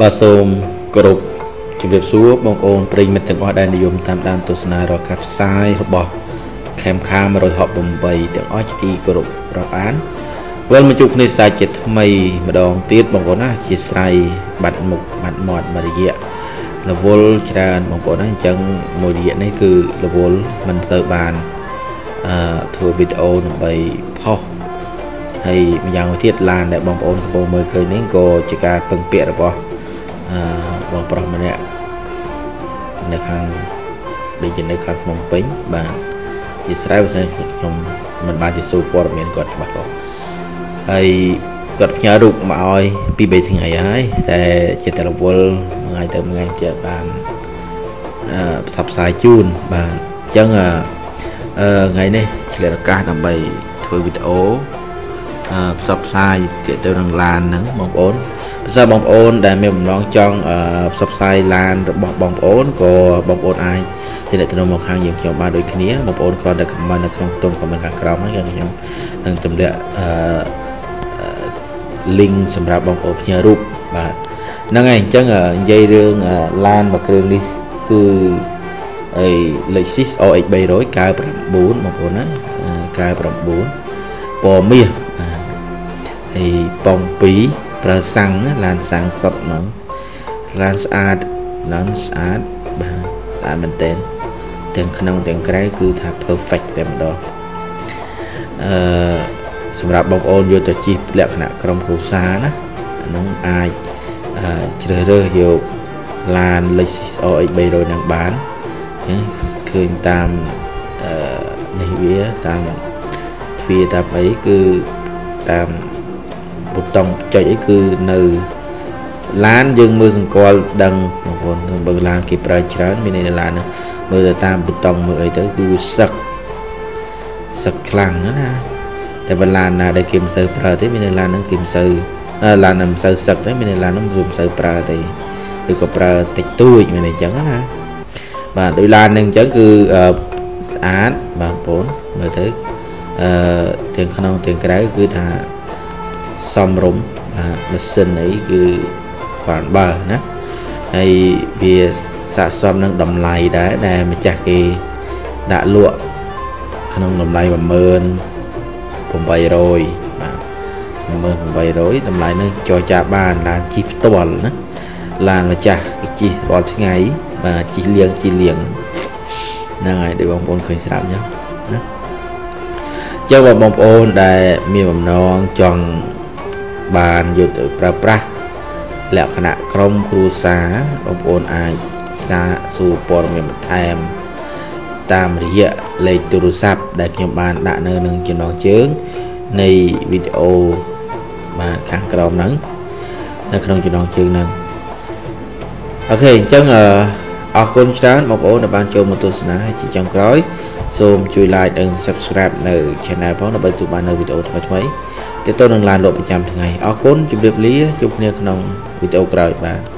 បាទសូមគោរពជំរាបសួរបងប្អូនប្រិយមិត្តទាំងអស់ដែលនិយមតាមដានទស្សនារាល់ការផ្សាយរបស់ Camca 168ទាំងអស់ជាទីគោរពរាប់អានវិលមកជួបគ្នាសាជាថ្មីម្ដងទៀតបងប្អូនណាជាស្រ័យបាត់មុខបាត់មាត់មួយរយៈរវល់ច្រើនបងប្អូនណាអញ្ចឹងមួយរយៈនេះគឺរវល់មិនទៅបានអឺធ្វើវីដេអូដើម្បីផុសហើយម្យ៉ាងទៀតឡានដែលបងប្អូនកំពុងមើលឃើញនេះក៏ជាការពឹងពាក់របស់ អឺបងប្រុសម្នាក់នៅខាងដូចជានៅខាងភ្នំពេញបាទជាស្រ័យបើសិនខ្ញុំមិនបានជាសួរព័ត៌មានគាត់ច្បាស់លាស់ហើយគាត់ផ្ញើរូបមកឲ្យពី3ថ្ងៃហើយតែជាតរវល់ថ្ងៃទៅថ្ងៃជាបានអឺផ្សព្វផ្សាយជូនបាទអញ្ចឹងអឺថ្ងៃនេះឆ្លៀតឱកាសដើម្បីធ្វើវីដេអូ ផ្សព្វផ្សាយទាក់ទងនឹងឡានហ្នឹងបងប្អូនប្រសិនបងប្អូនដែលមានបំណងចង់ផ្សព្វផ្សាយឡានរបស់បងប្អូនក៏បងប្អូនអាចទំនាក់ទំនងមកខាងយើងខ្ញុំបានដូចគ្នាបងប្អូនគ្រាន់តែខមមិននៅក្នុងទុំខមមិនខាងក្រោមហ្នឹងខ្ញុំនឹងទម្លាក់អឺ link សម្រាប់បងប្អូនផ្ញើរូបបាទហ្នឹងហើយអញ្ចឹងនិយាយរឿងឡានមួយគ្រឿងនេះគឺអី Lexus OX 300 99បងប្អូនណា99ពណ៌មាស បាទហើយប៉ុង2ប្រើសាំងឡានសាំងសុតហ្មងឡានស្អាតឡានស្អាតបាទស្អាតមែនទែនទាំងក្នុងទាំងក្រៅគឺថា perfect តែម្ដងអឺសម្រាប់បងប្អូនយកទៅជិះលក្ខណៈក្រុមគ្រួសារណាអានោះអាចជ្រើសរើសយកឡាន Lexus RX 300នឹងបានឃើញតាមអឺនេះវាតាមទ្វារតាមអីគឺតាម ប៊ូតុងចុចអីគឺនៅឡានយើងមើលសង្កល់ដឹងបងប្អូនបើឡានគេប្រើច្រើនមាននៅឡានហ្នឹងមើលទៅតាមប៊ូតុងមើលអីទៅគឺសឹកសឹកខ្លាំងណាស់តែបើឡានណាដែលគេមិនសូវប្រើទេមាននៅឡានហ្នឹងគេមិនសូវឡានហ្នឹងមិនសូវសឹកទេមាននៅឡានហ្នឹងគឺមិនសូវប្រើទេឬក៏ប្រើតិចតួចមានអញ្ចឹងណាបាទដោយឡានហ្នឹងអញ្ចឹងគឺស្អាតបងប្អូនមើលទៅអឺទាំងក្នុងទាំងក្រៅគឺថា សំរុំបាទម៉ាស៊ីនអីគឺគ្រាន់បើណាហើយវាស័ក្តិសមនឹងតម្លៃដែរដែលម្ចាស់គេដាក់លក់ក្នុងតម្លៃ10000 800បាទ10800តម្លៃនេះចរចាបានឡានជិះផ្ទាល់ណាឡានម្ចាស់គេជិះរាល់ថ្ងៃបាទជិះលៀងជិះលៀងហ្នឹងហើយដូចបងប្អូនឃើញស្រាប់អញ្ចឹងណាចុះបងប្អូនដែលមានបំណងចង់ បានយកទៅប្រើប្រាស់លក្ខណៈក្រុមគ្រួសារបងប្អូនអាចស្ការសួរព័ត៌មានបន្ថែមតាមរយៈលេខទូរស័ព្ទដែលខ្ញុំបានដាក់នៅនឹងចំណងជើងនៃវីដេអូបាទខាងក្រោមហ្នឹងនៅក្នុងចំណងជើងហ្នឹងអូខេអញ្ចឹងអរគុណច្រើនបងប្អូនដែលបានចូលមកទស្សនាជាចុងក្រោយ សូមជួយ like និង subscribe នៅ channel ផងដើម្បីទទួលបាននៅវីដេអូថ្មីៗ ទាក់ទងនឹងឡានលោកប្រចាំថ្ងៃអរគុណជម្រាបលាជួបគ្នាក្នុងវីដេអូក្រោយបាទ